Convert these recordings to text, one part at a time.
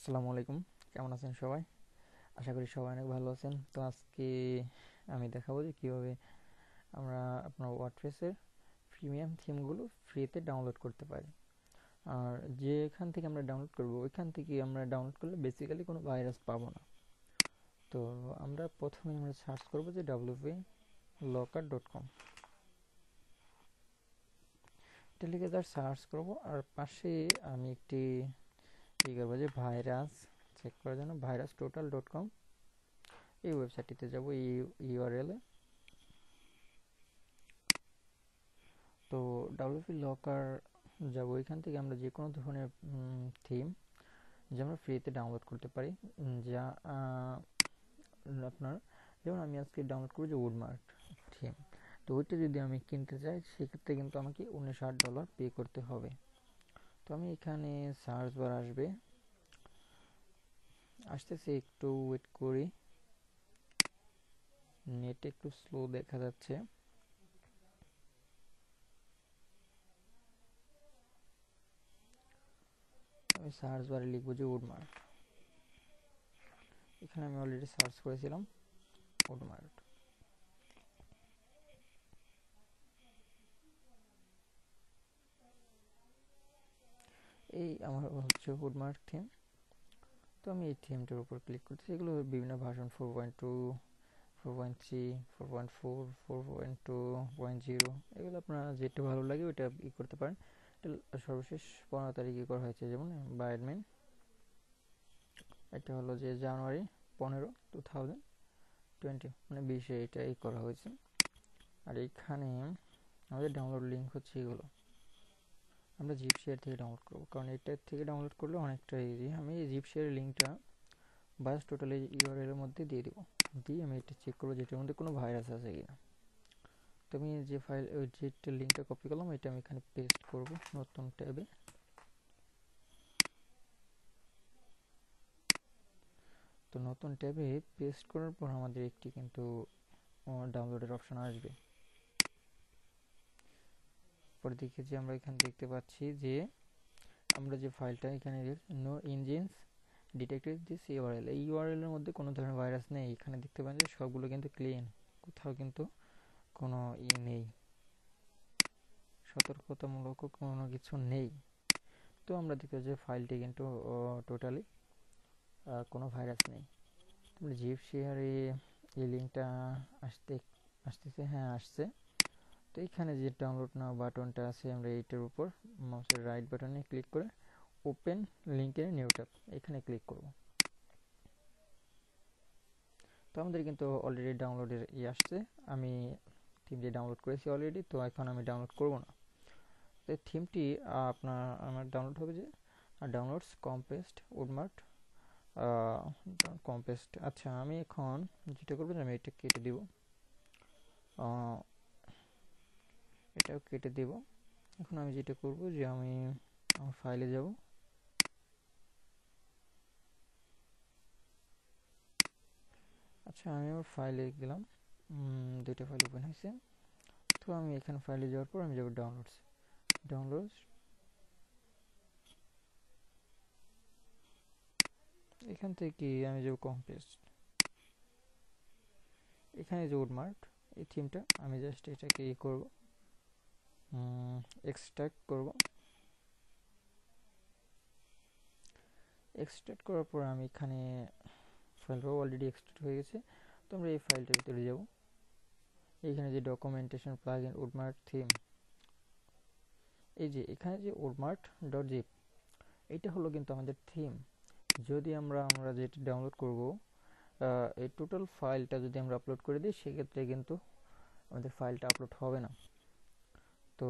আসসালামু আলাইকুম। কেমন আছেন সবাই? আশা করি সবাই অনেক ভালো আছেন। তো আজকে আমি দেখাবো যে কীভাবে আমরা আপনার ওয়ার্ডপ্রেসের প্রিমিয়াম থিমগুলো ফ্রিতে ডাউনলোড করতে পারি। আর যেখান থেকে আমরা ডাউনলোড করব, ওইখান থেকে আমরা ডাউনলোড করলে বেসিক্যালি কোনো ভাইরাস পাবো না। তো আমরা প্রথমে আমরা সার্চ করব যে ডাব্লিউপি লকার ডট কম এটা লিখে সার্চ করব। আর পাশে আমি একটি কী করব যে ভাইরাস চেক করার জন্য ভাইরাস টোটাল ডট কম এই ওয়েবসাইটটিতে যাব, এই ইউআরএলে তো ডাব্লিউপি লকার যাব, এখান থেকে আমরা যে কোনো ধরনের থিম যে আমরা ফ্রিতে ডাউনলোড করতে পারি যা আপনার, যেমন আমি আজকে ডাউনলোড করি যে উডমার্ক থিম তো ওইটা যদি আমি কিনতে চাই, সেক্ষেত্রে কিন্তু আমাকে উনিশ ডলার পে করতে হবে। তো আমি এখানে সার্চ বার আসবে। আসতেছে একটু ওয়েট করি। নেট একটু স্লো দেখা যাচ্ছে। আমি সার্চ বারে লিখব যে উডমার্ট এখানে আমি অলরেডি সার্চ করেছিলাম উডমার্ট এই আমার হচ্ছে উডমার্ক থিম তো আমি এই থিমটার উপর ক্লিক করছি এগুলো বিভিন্ন version four point two four point three four point four four point two point zero এগুলো আপনার যেটা ভালো লাগে ওইটা ই করতে পারেন। এটা সর্বশেষ পনেরো তারিখে করা হয়েছে যেমন বায়োডমেন এটা হলো যে জানুয়ারি পনেরো টু থাউজেন্ড টোয়েন্টি মানে বিশে এটা ই করা হয়েছে। আর এইখানে আমাদের ডাউনলোড লিঙ্ক হচ্ছে এগুলো। আমরা জিপ শেয়ার থেকে ডাউনলোড করব। কারণ এটার থেকে ডাউনলোড করলে অনেকটা ইজি আমি জিপ শেয়ারের লিঙ্কটা বাস টোটাল ইউআরএলের মধ্যে দিয়ে দেবো। দিয়ে আমি এটা চেক করব যেটার মধ্যে কোনো ভাইরাস আছে কিনা। তো আমি যে ফাইল যেটা লিঙ্কটা কপি করলাম, এটা আমি এখানে পেস্ট করব নতুন ট্যাবে। তো নতুন ট্যাবে পেস্ট করার পর আমাদের একটি কিন্তু ডাউনলোডের অপশান আসবে। পরে দেখি যে আমরা এখানে দেখতে পাচ্ছি যে আমরা যে ফাইলটা এখানে no engines detected this URL এই ইউআরএল এর মধ্যে কোনো ধরনের ভাইরাস নেই। এখানে দেখতে পাচ্ছি সবগুলো কিন্তু ক্লিন কোথাও কিন্তু কোনো ই নেই। সতর্কতামূলক কোনো কিছু নেই। তো আমরা দেখতে যে ফাইলটি কিন্তু টোটালি কোনো ভাইরাস নেই। জিপ শেয়ারে এই লিঙ্কটা আসতে, আসতেছে হ্যাঁ আসছে। তো এখানে যে ডাউনলোড নাও বাটনটা আছে আমরা এইটার উপর মাউসের রাইট বাটনে ক্লিক করে ওপেন লিঙ্কের নিউ ট্যাব এখানে ক্লিক করব। তো আমাদের কিন্তু অলরেডি ডাউনলোডের ই আসছে। আমি থিমটি ডাউনলোড করেছি অলরেডি তো এখন আমি ডাউনলোড করব না। তো থিমটি আপনার, আমার ডাউনলোড হবে যে ডাউনলোডস কম্পেস্ট উডমার্ট কম্পেস্ট আচ্ছা আমি এখন যেটা করব আমি এটা কেটে দিব। এটাও কেটে দেব। এখন আমি যেটা করব যে আমি আমার ফাইলে যাব। আচ্ছা আমি আমার ফাইলে গেলাম। দুইটা ফাইল ওপেন হয়েছে। তো আমি এখানে ফাইলে যাওয়ার পর আমি যাব ডাউনলোডস ডাউনলোডস এখান থেকে আমি যাব কম্পেস্ট এখানে যে উডমার্ট এই থিমটা আমি জাস্ট এটাকে ই করব। এক্সট্রাক্ট করব। এক্সট্রাক্ট করার পর আমি এখানে ফাইলটাও অলরেডি এক্সট্রাক্ট হয়ে গেছে। তো আমরা এই ফাইলটার ভিতরে যাব। এখানে যে documentation plug in Woodmart theme এই যে এখানে যে উডমার্ট ডট জিপ এটা হলো কিন্তু আমাদের থিম যদি আমরা আমরা যেটা ডাউনলোড করব এই টোটাল ফাইলটা যদি আমরা আপলোড করে দিই, সেক্ষেত্রে কিন্তু আমাদের ফাইলটা আপলোড হবে না। তো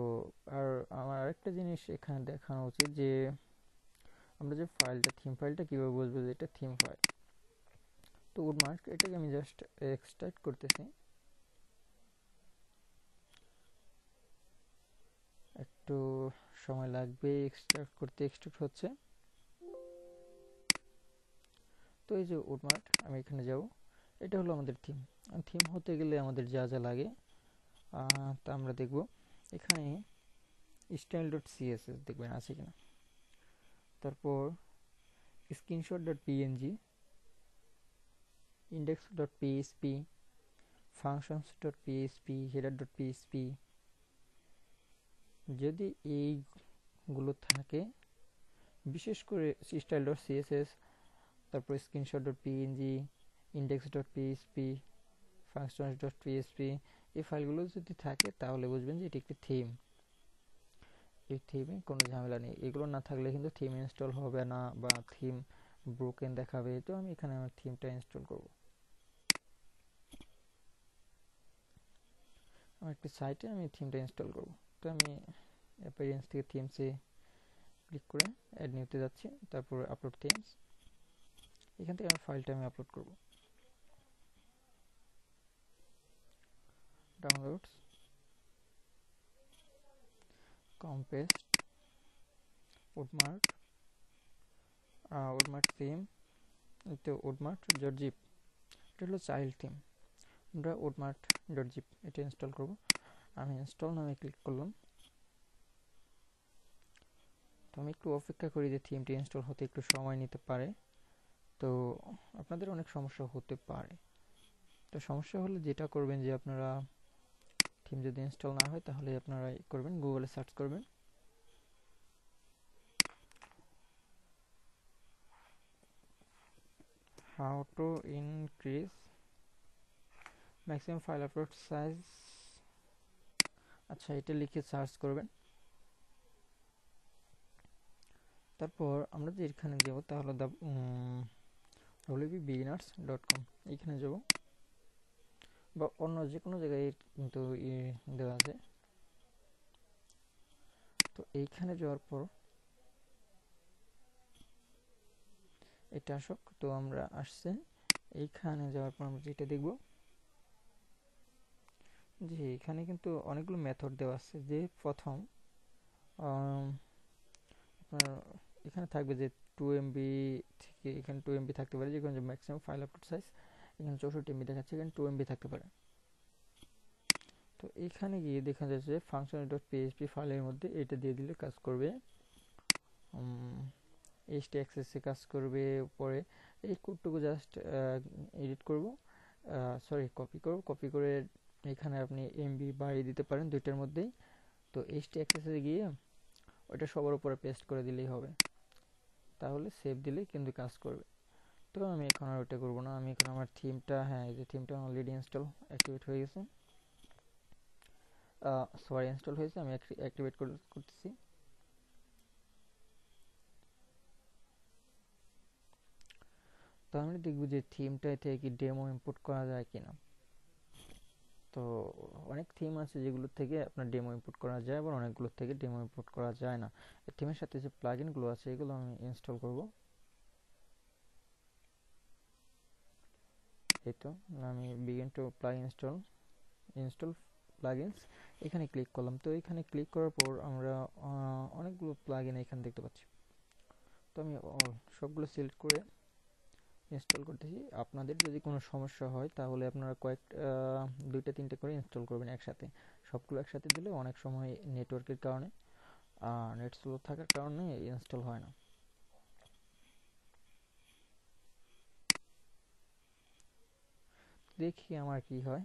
আর আমার আরেকটা জিনিস এখানে দেখানো উচিত যে, আমরা যে ফাইলটা থিম ফাইলটা কীভাবে বুঝব যে এটা থিম ফাইল তো উডমার্ক এটাকে আমি জাস্ট এক্সট্রাক্ট করতেছি। একটু সময় লাগবে এক্সট্রাক্ট করতে এক্সট্রাক্ট হচ্ছে। তো এই যে উডমার্ক আমি এখানে যাব। এটা হলো আমাদের থিম থিম হতে গেলে আমাদের যা যা লাগে তা আমরা দেখব। এখানে স্টাইল ডট সিএসএস দেখবেন আছে কিনা। তারপর screenshot dot PNG index dot PHP functions dot PHP header dot PHP যদি এইগুলো থাকে, বিশেষ করে স্টাইল ডট সিএসএস তারপর screenshot dot PNG index dot PHP functions dot PHP এই ফাইলগুলো যদি থাকে, তাহলে বুঝবেন যে এটি একটি থিম এই থিমে কোনো ঝামেলা নেই। এগুলো না থাকলে কিন্তু থিম ইনস্টল হবে না বা থিম ব্রোকেন দেখাবে। তো আমি এখানে আমার থিমটা ইনস্টল করব। আমার একটি সাইটে আমি থিমটা ইনস্টল করব। তো আমি অ্যাপিয়ারেন্স থেকে থিমসে ক্লিক করে অ্যাড নিউতে যাচ্ছি। তারপর আপলোড থিমস এখান থেকে আমার ফাইলটা আমি আপলোড করব। ডাউনলোডস কম্পেস্ট উডমার্ট উডমার্ট থিম তো উডমার্ট ডট জিপ এটা হলো চাইল্ড থিম আমরা ডট জিপ এটা ইনস্টল করব আমি ইনস্টল নামে ক্লিক করলাম তো আমি একটু অপেক্ষা করি যে থিমটি ইনস্টল হতে একটু সময় নিতে পারে তো আপনাদের অনেক সমস্যা হতে পারে তো সমস্যা হলে যেটা করবেন যে আপনারা থিম যদি ইনস্টল না হয়, তাহলে আপনারা করবেন গুগলে সার্চ করবেন। How to increase maximum file upload size আচ্ছা এটা লিখে সার্চ করবেন। তারপর আমরা যে এখানে যাব, তাহলে ডব্লিউবি বিগিনার্স ডট কম এখানে যাব। বা অন্য যে কোনো জায়গায় কিন্তু দেওয়া আছে। তো এইখানে যাওয়ার পর এটা আসক, তো আমরা আসছে। এইখানে যাওয়ার পর আমরা যেটা দেখব জি এখানে কিন্তু অনেকগুলো মেথড দেওয়া আছে। যে প্রথম আপনার এখানে থাকবে যে টু এমবি থেকে এখানে টু এমবি থাকতে পারে কোনো ম্যাক্সিমাম ফাইল আপলোড সাইজ এখানে চৌষট্টি এমবি দেখাচ্ছে এখানে টু এমবি থাকতে পারে। তো এখানে গিয়ে দেখা যাচ্ছে ফাংশন ডট পিএইচপি ফাইলের মধ্যে এটা দিয়ে দিলে কাজ করবে এইচটি অ্যাক্সেসে কাজ করবে, পরে এই কোডটুকু জাস্ট এডিট করব সরি কপি করব কপি করে এখানে আপনি এমবি বাড়িয়ে দিতে পারেন দুইটার মধ্যেই। তো এইচটি অ্যাক্সেসে গিয়ে ওইটা সবার উপরে পেস্ট করে দিলেই হবে। তাহলে সেভ দিলেই কিন্তু কাজ করবে। তো আমি এখন আর ওটা করব না। আমি এখন আমার থিমটা হ্যাঁ এই যে থিমটা অলরেডি ইনস্টল অ্যাক্টিভেট হয়ে গেছে। সরি ইনস্টল হয়েছে, আমি অ্যাক্টিভেট করতেছি। তো আমি দেখব যে থিমটা থেকে কি ডেমো ইম্পোর্ট করা যায় কিনা। তো অনেক থিম আছে যেগুলো থেকে আপনার ডেমো ইম্পোর্ট করা যায়, আবার অনেকগুলো থেকে ডেমো ইম্পোর্ট করা যায় না। থিমের সাথে যে প্লাগইনগুলো আছে, এগুলো আমি ইনস্টল করব। এই তো, আমি begin to plug install install plugins এখানে ক্লিক করলাম। তো এখানে ক্লিক করার পর আমরা অনেকগুলো প্লাগইন এখানে দেখতে পাচ্ছি। তো আমি সবগুলো সিলেক্ট করে ইনস্টল করতেছি। আপনাদের যদি কোনো সমস্যা হয়, তাহলে আপনারা কয়েক দুইটা, তিনটে করে ইনস্টল করবেন একসাথে। সবগুলো একসাথে দিলে অনেক সময় নেটওয়ার্কের কারণে নেট স্লো থাকার কারণে ইনস্টল হয় না। দেখি আমার কি হয়।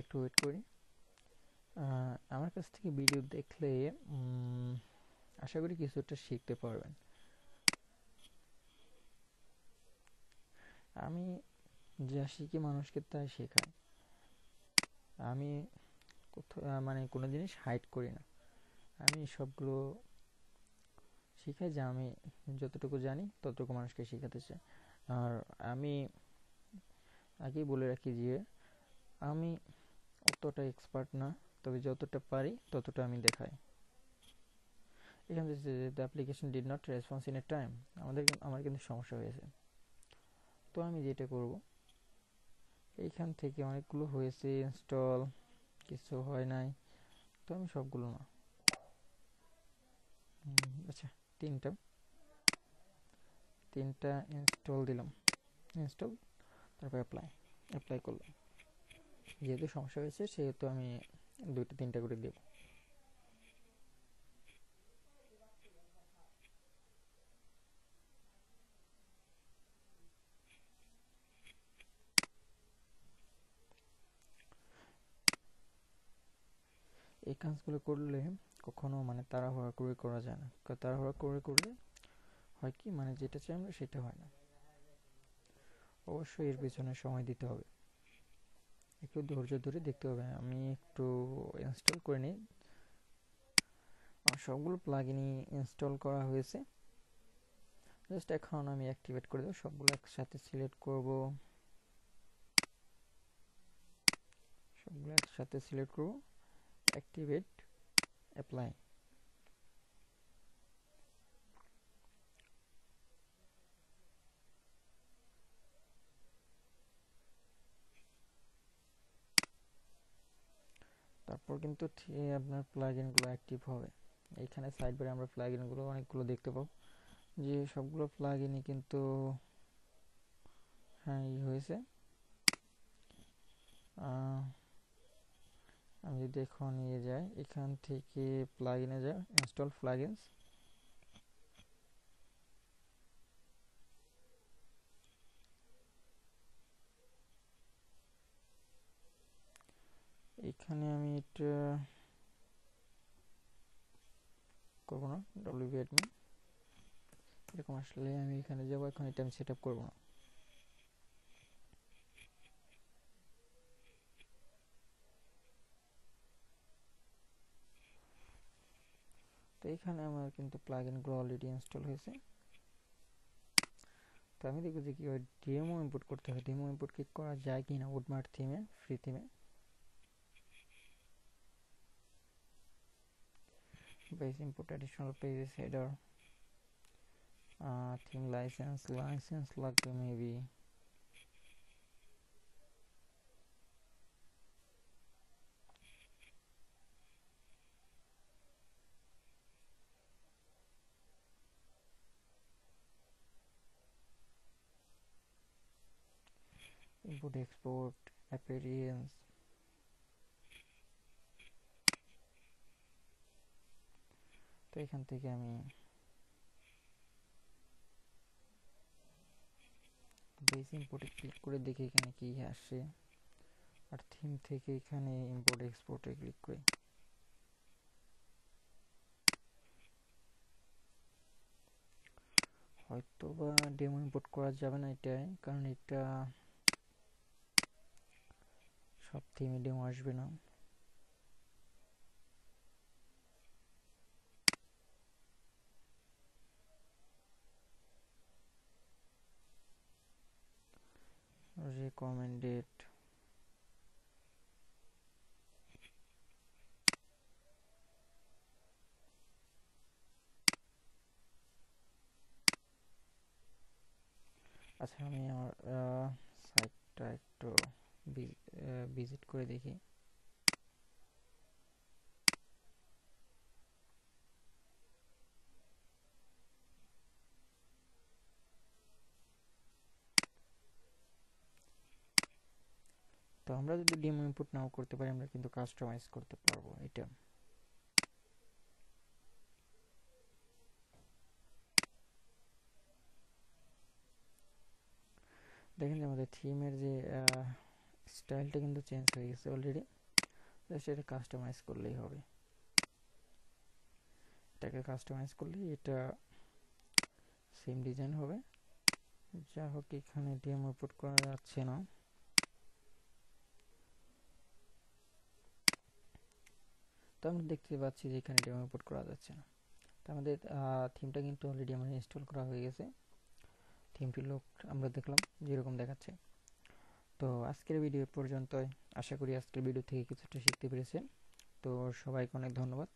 একটু ওয়েট করি। আমার কাছ থেকে ভিডিও দেখলে আশা করি কিছুটা শিখতে পারবেন। আমি যা শিখি মানুষকে তাই শেখাই আমি মানে কোনো জিনিস হাইড করি না। আমি সবগুলো শিখাই যে আমি যতটুকু জানি ততটুকু মানুষকে শেখাতে চাই। আর আমি আগেই বলে রাখি যে, আমি অতটা এক্সপার্ট না, তবে যতটা পারি ততটা আমি দেখাই। এখানে the application did not response in a time আমাদের আমার কিন্তু সমস্যা হয়েছে। তো আমি যেটা করব, এইখান থেকে অনেকগুলো হয়েছে ইনস্টল কিছু হয় নাই। তো আমি সবগুলো না। আচ্ছা তিনটা। তিনটা ইনস্টল দিলাম। ইনস্টল তারপর অ্যাপ্লাই অ্যাপ্লাই করলাম। যেহেতু সমস্যা হয়েছে, সেহেতু আমি দুইটা, তিনটা করে দেব। এই কাজগুলো করলে কখনো মানে তাড়াহুড়া করে করা যায় না। তাড়াহুড়া করে করলে হয় কি? মানে যেটা চাই আমরা সেটা হয় না। অবশ্যই এর পিছনে সময় দিতে হবে। একটু ধৈর্য ধরে দেখতে হবে। আমি একটু ইনস্টল করে নিই। সবগুলো প্লাগিনই ইনস্টল করা হয়েছে। জাস্ট এখন আমি অ্যাক্টিভেট করে দেবো। সবগুলো একসাথে সিলেক্ট করব। সবগুলো একসাথে সিলেক্ট করব। অ্যাক্টিভেট অ্যাপ্লাই তারপর কিন্তু আপনার প্লাগইনগুলো অ্যাক্টিভ হবে। এইখানে সাইডবারে আমরা প্লাগইনগুলো অনেকগুলো দেখতে পাবো। যে সবগুলো প্লাগইনই কিন্তু হ্যাঁ ই হয়েছে। আমি যদি এখন নিয়ে যাই, এখান থেকে প্লাগইনে যাই ইনস্টল প্লাগইনস এখানে আমি এটা করব না অ্যাডমিন এরকম আসলে আমি এখানে যাব, এখন এটা আমি সেট আপ করব না। তো এখানে আমার কিন্তু প্লাগ ইনগুলো অলরেডি ইনস্টল হয়েছে। তো আমি দেখব যে কীভাবে ডিএমও ইম্পোর্ট করতে হয়। ডিএমও ইম্পোর্ট কি করা যায় কি না উডমার্ট থিমে ফ্রি থিমে input additional pages header uh, theme license license লাগবে maybe input export appearance. তো এখান থেকে আমি বেস ইম্পোর্টে ক্লিক করে দেখি এখানে কি আসে। আর থিম থেকে এখানে ইম্পোর্ট এক্সপোর্টে ক্লিক করি। হয়তো বা ডেমো ইম্পোর্ট করা যাবে না এটাই কারণ এটা সব থিমে ডেমো আসবে না। Recommended আচ্ছা আমি আমার সাইটটা একটু ভিজিট করে দেখি। তো আমরা যদি ডিম ইনপুট নাও করতে পারি, আমরা কিন্তু কাস্টমাইজ করতে পারব এটা। দেখেন আমাদের থিমের যে স্টাইলটা কিন্তু চেঞ্জ হয়ে গেছে অলরেডি জাস্ট এটা কাস্টমাইজ করলেই হবে। এটাকে কাস্টমাইজ করলে এটা সেম ডিজাইন হবে। যা হোক, এখানে ডেমো ইনপুট করা যাচ্ছে না। তো আমরা দেখতে পাচ্ছি যে এখানে ডেমো ইম্পোর্ট করা যাচ্ছে না। তো আমাদের থিমটা কিন্তু অলরেডি আমার ইনস্টল করা হয়ে গেছে। থিমটির লোক আমরা দেখলাম, যেরকম দেখাচ্ছে। তো আজকের ভিডিও পর্যন্তই। আশা করি আজকের ভিডিও থেকে কিছুটা শিখতে পেরেছেন। তো সবাইকে অনেক ধন্যবাদ।